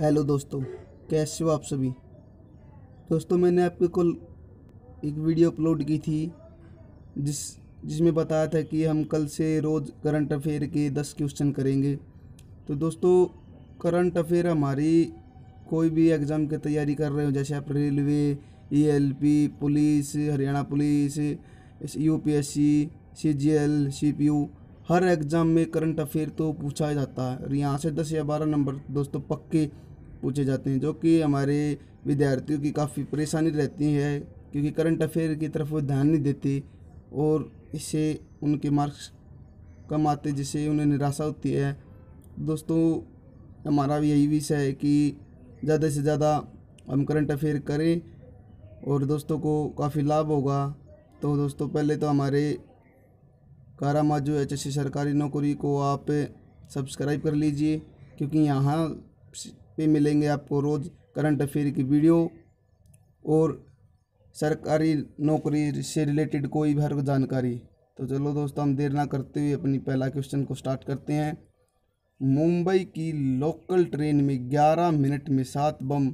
Hello दोस्तों, कैसे हो आप सभी? दोस्तों, मैंने आपके कल एक वीडियो अपलोड की थी, जिस, जिसमें बताया था कि हम कल से रोज़ करंट अफेयर के दस क्वेश्चन करेंगे। तो दोस्तों, करंट अफेयर हमारी कोई भी एग्ज़ाम की तैयारी कर रहे हो, जैसे आप railway ELP police, Haryana police U P S C C G L C P U हर एग्ज़ाम में करंट अफेयर तो पूछा जाता है और यहाँ से दस या बारह नंबर दोस्तों पक्के पूछे जाते हैं, जो कि हमारे विद्यार्थियों की काफ़ी परेशानी रहती है, क्योंकि करंट अफेयर की तरफ़ वो ध्यान नहीं देते और इससे उनके मार्क्स कम आते, जिससे उन्हें निराशा होती है। दोस्तों, हमारा भी यही विषय है कि ज़्यादा से ज़्यादा हम करंट अफेयर करें और दोस्तों को काफ़ी लाभ होगा। तो दोस्तों, पहले तो हमारे कारामाजू एच एस सरकारी नौकरी को आप सब्सक्राइब कर लीजिए, क्योंकि यहाँ पे मिलेंगे आपको रोज़ करंट अफेयर की वीडियो और सरकारी नौकरी से रिलेटेड कोई भी हर जानकारी। तो चलो दोस्तों, हम देर ना करते हुए अपनी पहला क्वेश्चन को स्टार्ट करते हैं। मुंबई की लोकल ट्रेन में 11 मिनट में सात बम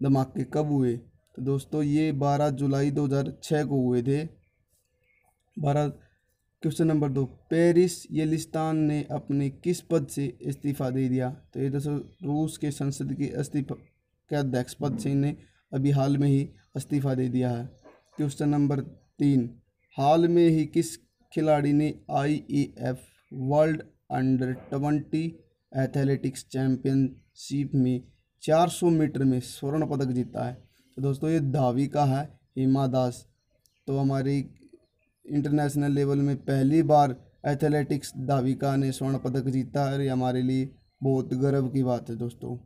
धमाके कब हुए? तो दोस्तों, ये 12 जुलाई 2006 को हुए थे। बारह क्वेश्चन नंबर दो पेरिस येलिस्तान ने अपने किस पद से इस्तीफा दे दिया? तो ये दोस्तों रूस के संसद के इस्तीफा के अध्यक्ष पद से इन्हें अभी हाल में ही इस्तीफा दे दिया है। क्वेश्चन नंबर तीन. हाल में ही किस खिलाड़ी ने I F world under twenty athletics championship में 400 मीटर में स्वर्ण पदक जीता है? तो दोस्तों, ये धावी का है, हिमा दास। तो हमारी इंटरनेशनल लेवल में पहली बार एथलेटिक्स दाविका ने स्वर्ण पदक जीता। है ये हमारे लिए बहुत गर्व की बात है दोस्तों।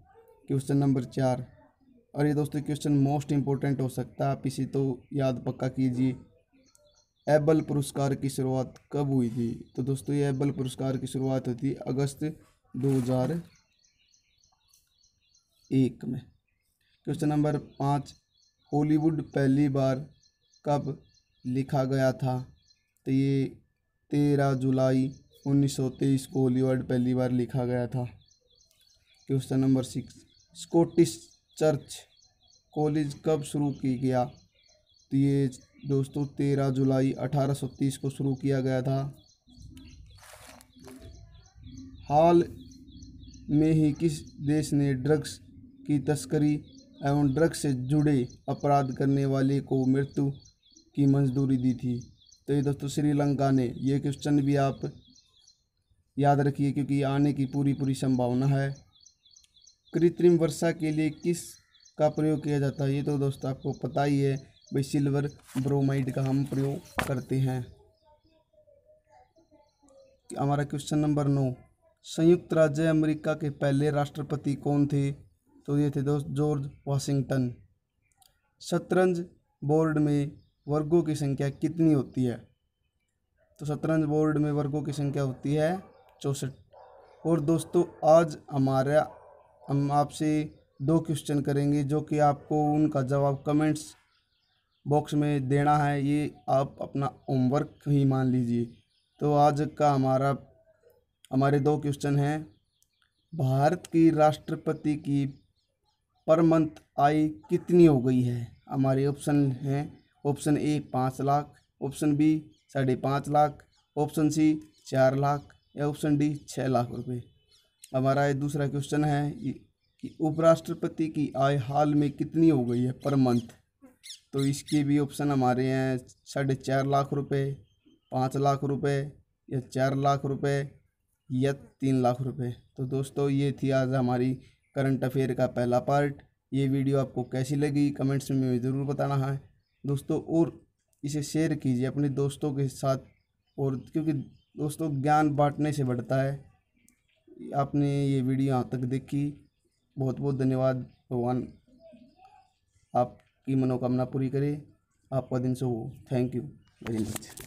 क्वेश्चन नंबर चार। और ये दोस्तों क्वेश्चन मोस्ट इम्पोर्टेंट हो सकता है। आप इसे तो याद पक्का कीजिए। एबल पुरस्कार की शुरुआत कब हुई थी? तो दोस्तों, ये एबल पुरस्कार की शुरुआत हुई थी अगस्त 2001 में। क्वेश्चन नंबर पाँच। हॉलीवुड पहली बार कब लिखा गया था। तो ये तेरह जुलाई उन्नीस सौ तेईस को हॉलीवुड पहली बार लिखा गया था question number six, Scottish church college कब शुरू किया गया? तो ये दोस्तों तेरह जुलाई अठारह सौ तीस को शुरू किया गया था। हाल में ही किस देश ने ड्रग्स की तस्करी एवं ड्रग्स से जुड़े अपराध करने वाले को मृत्यु की मंजूरी दी थी। तो ये दोस्तों श्रीलंका ने ये क्वेश्चन भी आप याद रखिए, क्योंकि आने की पूरी पूरी संभावना है। कृत्रिम वर्षा के लिए किस का प्रयोग किया जाता है, ये तो दोस्तों आपको पता ही है। भाई, सिल्वर ब्रोमाइड का हम प्रयोग करते हैं। हमारा क्वेश्चन नंबर नौ। संयुक्त राज्य अमेरिका के पहले राष्ट्रपति कौन थे? तो ये थे दोस्त, जॉर्ज वाशिंगटन। शतरंज बोर्ड में वर्गों की संख्या कितनी होती है? तो शतरंज बोर्ड में वर्गों की संख्या होती है चौंसठ। और दोस्तों, आज हमारा, हम आपसे दो क्वेश्चन करेंगे जो कि आपको उनका जवाब कमेंट्स बॉक्स में देना है। ये आप अपना होमवर्क ही मान लीजिए। तो आज का हमारा, हमारे दो क्वेश्चन हैं। भारत की राष्ट्रपति की पर मंथ आय कितनी हो गई है? हमारे ऑप्शन हैं ऑप्शन ए पाँच लाख। ऑप्शन बी साढ़े पाँच लाख। ऑप्शन सी चार लाख। या ऑप्शन डी छः लाख रुपए। हमारा ये दूसरा क्वेश्चन है कि उपराष्ट्रपति की आय हाल में कितनी हो गई है पर मंथ? तो इसके भी ऑप्शन हमारे हैं साढ़े चार लाख रुपए, पाँच लाख रुपए या चार लाख रुपए या तीन लाख रुपए। तो दोस्तों, ये थी आज हमारी करंट अफेयर का पहला पार्ट ये वीडियो आपको कैसी लगी? कमेंट्स में ज़रूर बताना है। दोस्तों और इसे शेयर कीजिए अपने दोस्तों के साथ और क्योंकि दोस्तों ज्ञान बांटने से बढ़ता है। आपने ये वीडियो यहाँ तक देखी। बहुत बहुत धन्यवाद। भगवान आपकी मनोकामना पूरी करे। आपका दिन शुभ हो। Thank you very much